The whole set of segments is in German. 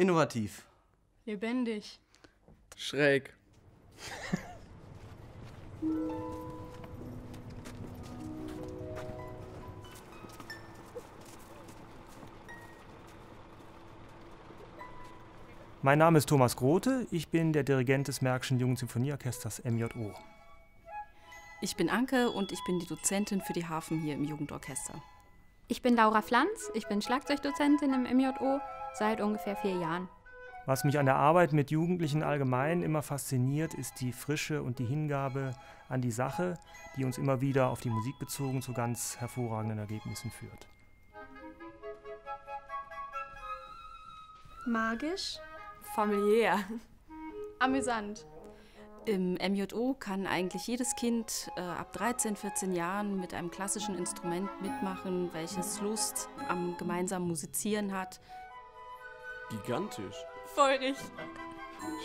Innovativ. Lebendig. Schräg. Mein Name ist Thomas Grote, ich bin der Dirigent des Märkischen Jugendsymphonieorchesters MJO. Ich bin Anke und ich bin die Dozentin für die Hafen hier im Jugendorchester. Ich bin Laura Pflanz, ich bin Schlagzeugdozentin im MJO seit ungefähr vier Jahren. Was mich an der Arbeit mit Jugendlichen allgemein immer fasziniert, ist die Frische und die Hingabe an die Sache, die uns immer wieder auf die Musik bezogen zu ganz hervorragenden Ergebnissen führt. Magisch. Familiär. Amüsant. Im MJO kann eigentlich jedes Kind äh, ab 13, 14 Jahren mit einem klassischen Instrument mitmachen, welches Lust am gemeinsamen Musizieren hat. Gigantisch. Voll richtig.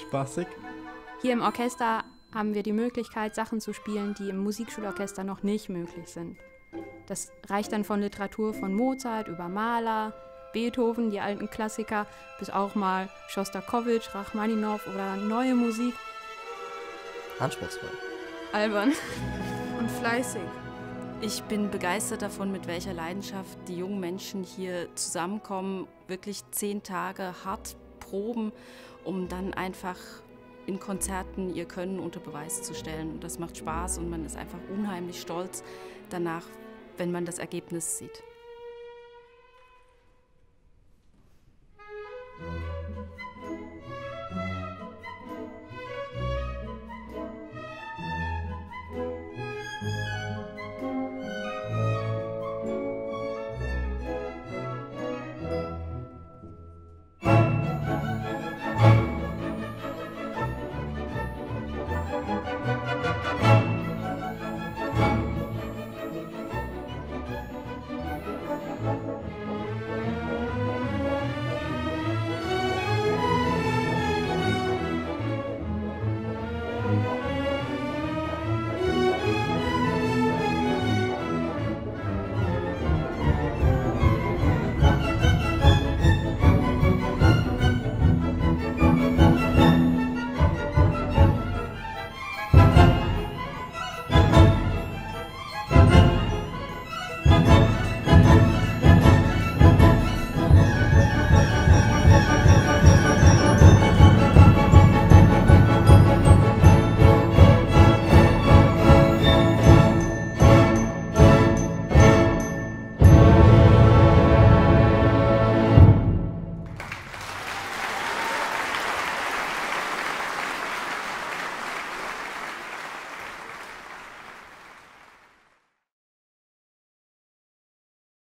Spaßig. Hier im Orchester haben wir die Möglichkeit, Sachen zu spielen, die im Musikschulorchester noch nicht möglich sind. Das reicht dann von Literatur von Mozart über Mahler, Beethoven, die alten Klassiker, bis auch mal Schostakowitsch, Rachmaninow oder neue Musik. Anspruchsvoll. Albern. Und fleißig. Ich bin begeistert davon, mit welcher Leidenschaft die jungen Menschen hier zusammenkommen, wirklich zehn Tage hart proben, um dann einfach in Konzerten ihr Können unter Beweis zu stellen. Und das macht Spaß und man ist einfach unheimlich stolz danach, wenn man das Ergebnis sieht.